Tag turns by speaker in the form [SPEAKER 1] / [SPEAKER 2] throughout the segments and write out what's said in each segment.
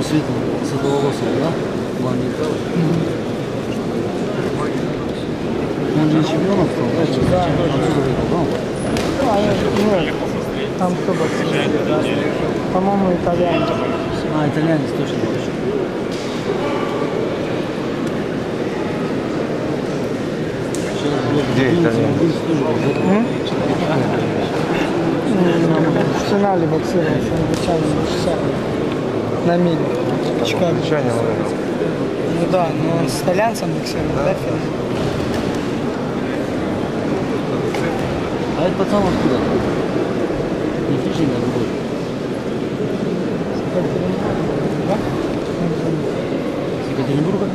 [SPEAKER 1] светлый, светловолосый, да? Блондинка. Он же чемпионом стал, да?
[SPEAKER 2] Да.
[SPEAKER 1] Отсюда выиграл, да?
[SPEAKER 2] Ну, они, ну, там кто боксирует? По-моему, итальянец.
[SPEAKER 1] А, итальянец точно.
[SPEAKER 3] Где итальянец?
[SPEAKER 2] М, В финале боксировал с англичанином 60 на миле. Чикаго. Ну да, но он с итальянцем боксировал, да, в финале?
[SPEAKER 1] А этот пацан откуда? Не Фишинг, а другой.
[SPEAKER 2] Да?
[SPEAKER 1] С Екатеринбурга?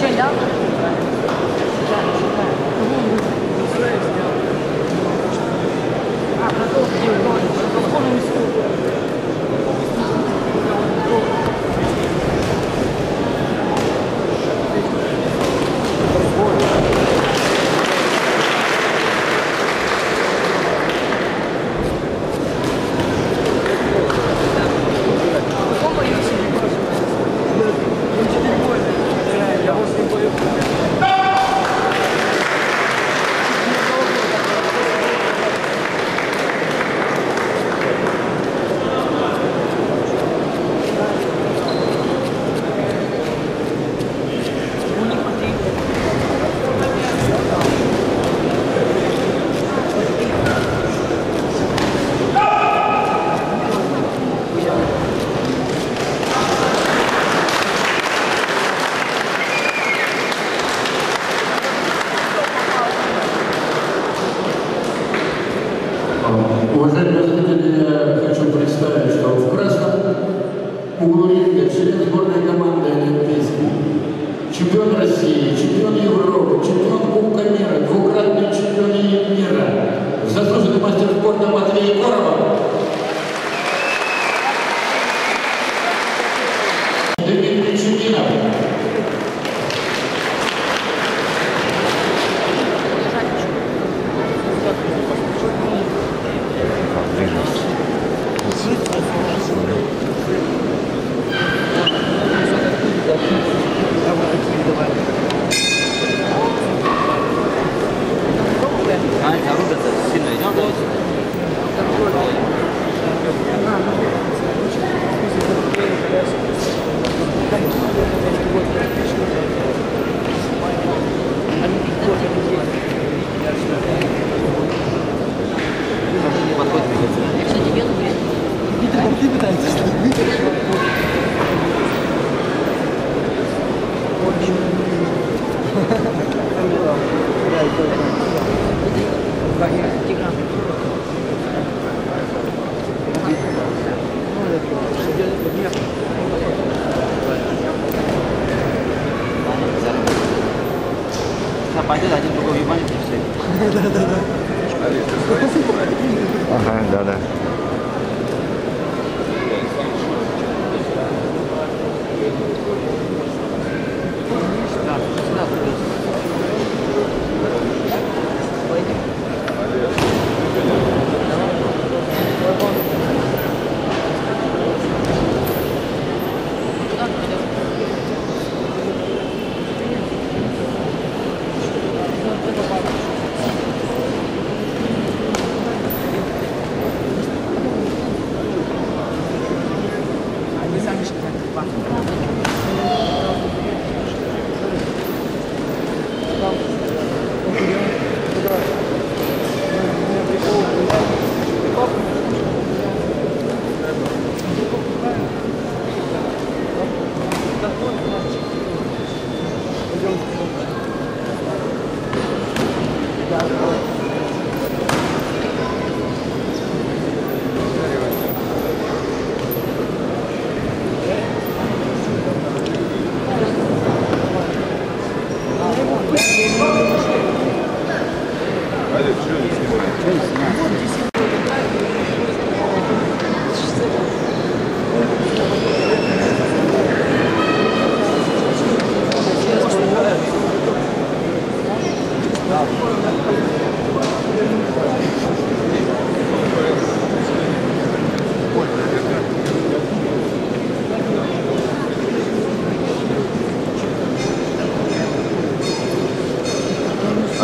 [SPEAKER 4] Şöyle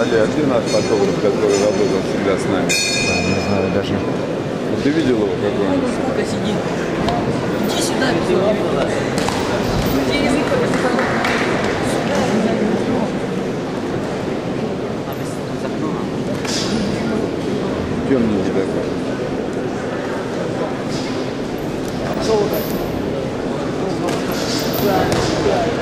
[SPEAKER 5] Али, а ты наш фотограф, который работал всегда с нами?
[SPEAKER 3] Да, не знаю даже.
[SPEAKER 5] Ну, Ты видел его какой-нибудь?
[SPEAKER 4] Сука, сиди. Иди сюда, ты не видела. Где язык
[SPEAKER 5] Темненький такой.
[SPEAKER 4] Почти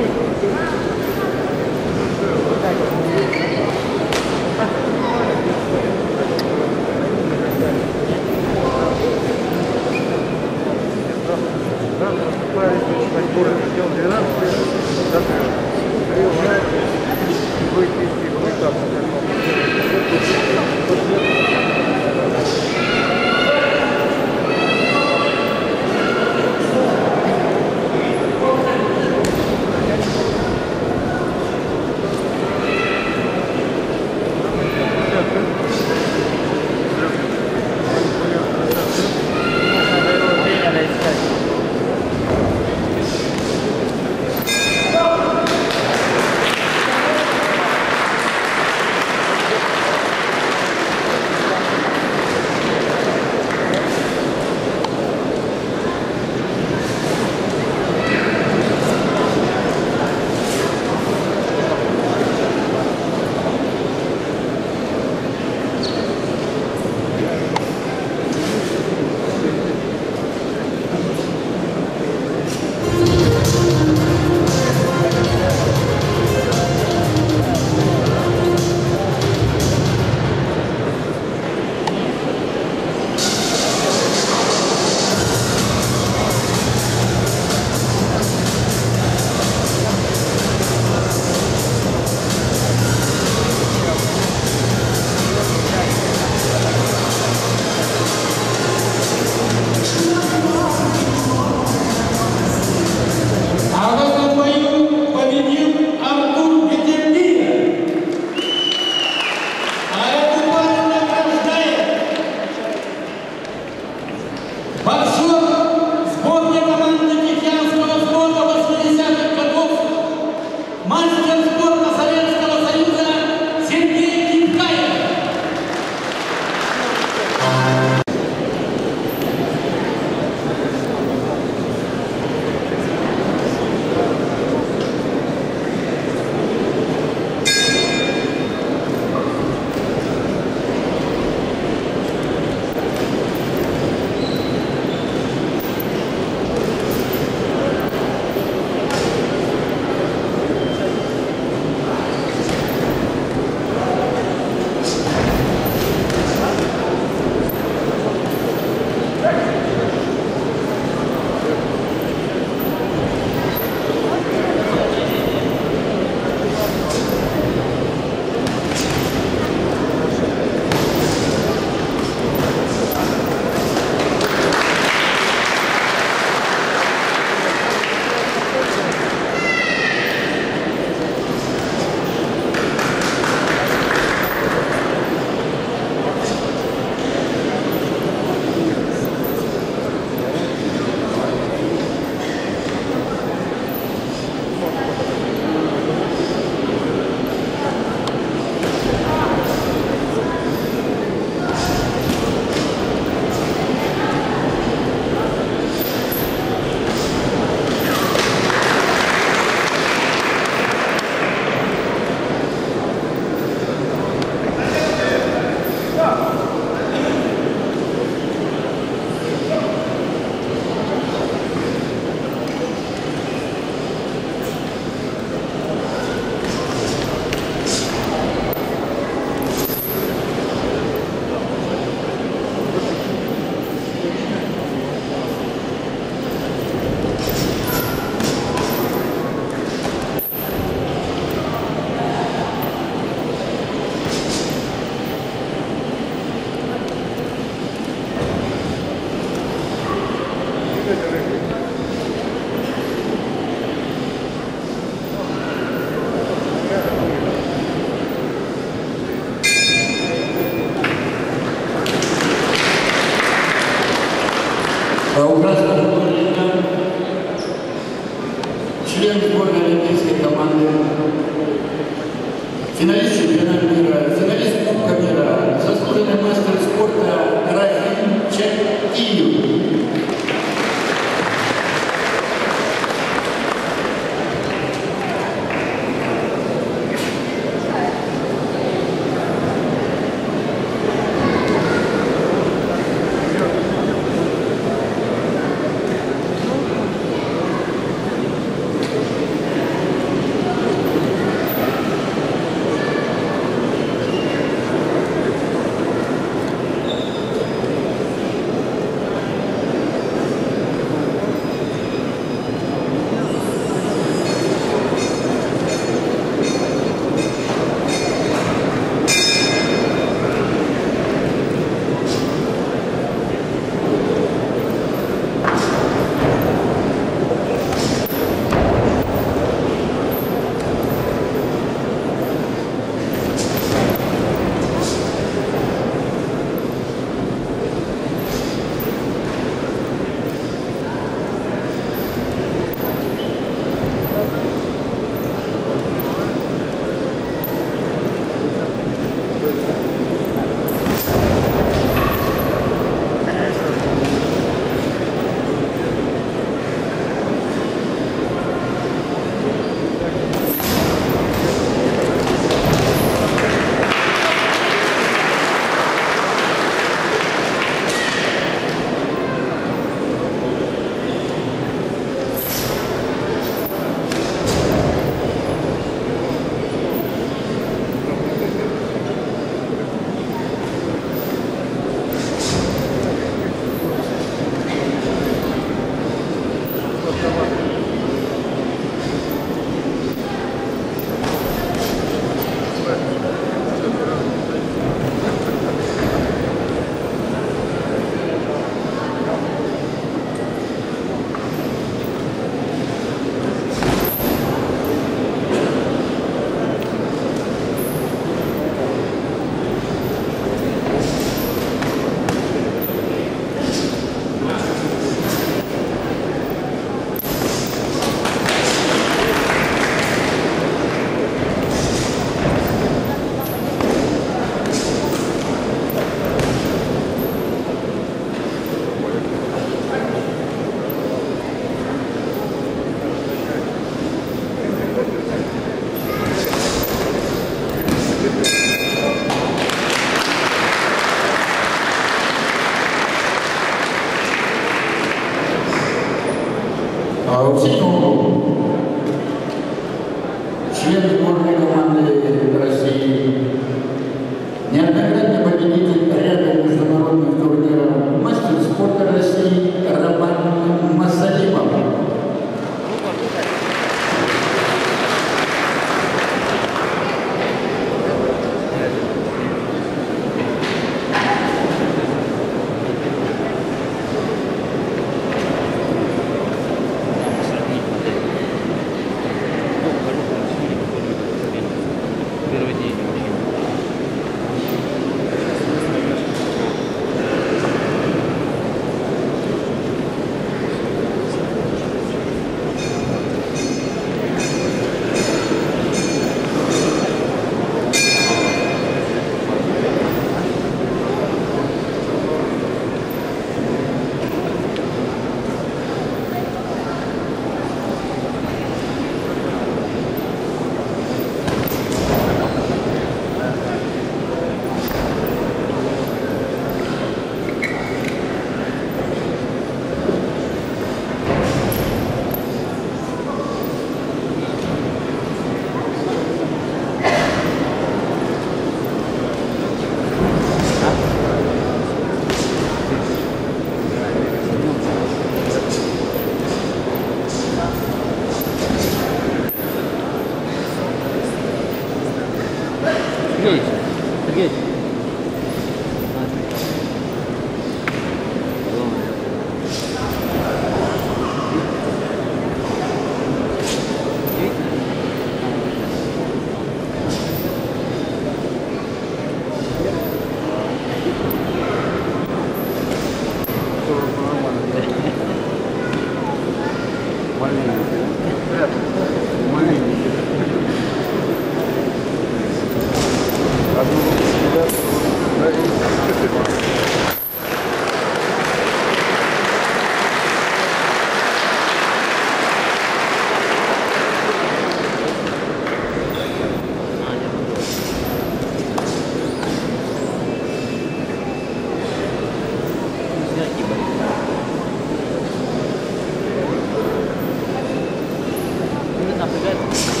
[SPEAKER 1] なく
[SPEAKER 4] て。